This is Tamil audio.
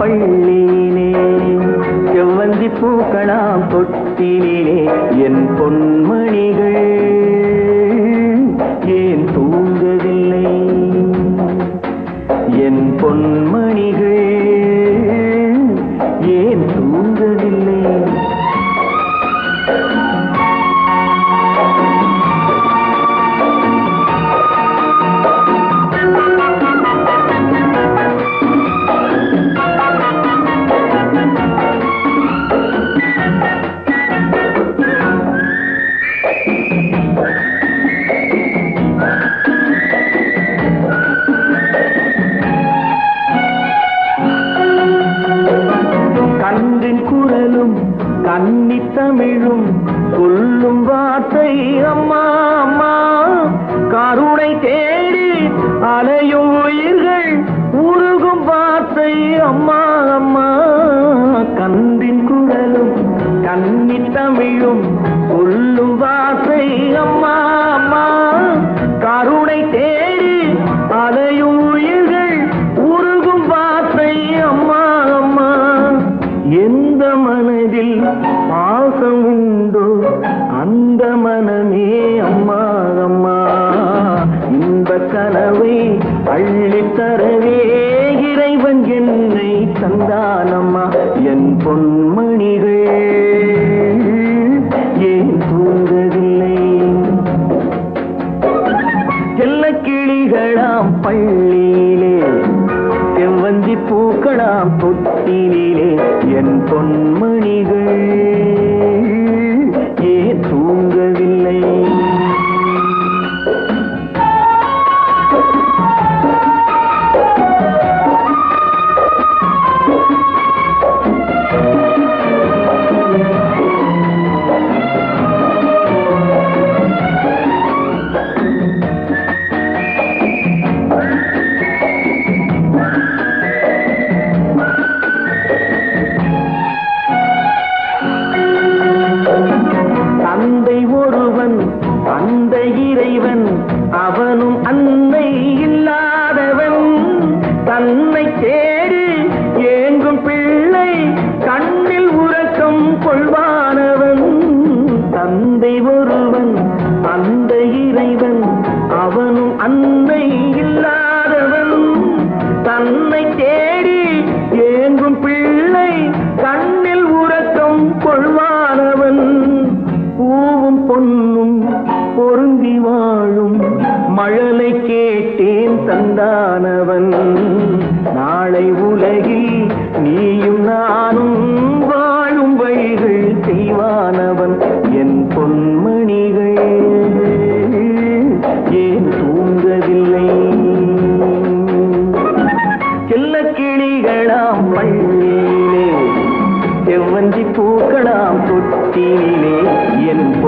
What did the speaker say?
பள்ளியிலே செவ்வந்தி பூக்களாம் தொட்டிலே என் பொன்மணிகள். ஏன் கன்னி தமிழும் சொல்லும் வார்த்தை அம்மா அம்மா. கருணை தேடி அலையும் உயிர்கள் உருகும் வார்த்தை அம்மா அம்மா. கந்தின் குரலும் கன்னி தமிழும் சொல்லும் வார்த்தை அம்மா அம்மா. கரு பாசம் உண்டோ அந்த மனமே அம்மா அம்மா. இந்த கனவை அள்ளித் தரவே இறைவன் என்னை தந்தானம்மா என் பொன்மணிகள் ஏன் தூங்கவில்லை? செல்ல கிளிகளாம் பள்ளியிலே செவ்வந்தி பூக்களாம் தொட்டிலே என் பொன்மணிகள் தந்தை ஒருவன் அந்த இறைவன் அவனும் அன்னை இல்லாதவன். தன்னை தே கணவன். நாளை உலகில் நீயும் நானும் வாழும் வழிகள் செய்வானவன் என் பொன்மணிகள். ஏன் தூங்கவில்லை? செல்ல கிளிகளாம் பள்ளியிலே செவ்வந்தி பூக்களாம் தொட்டிலே என்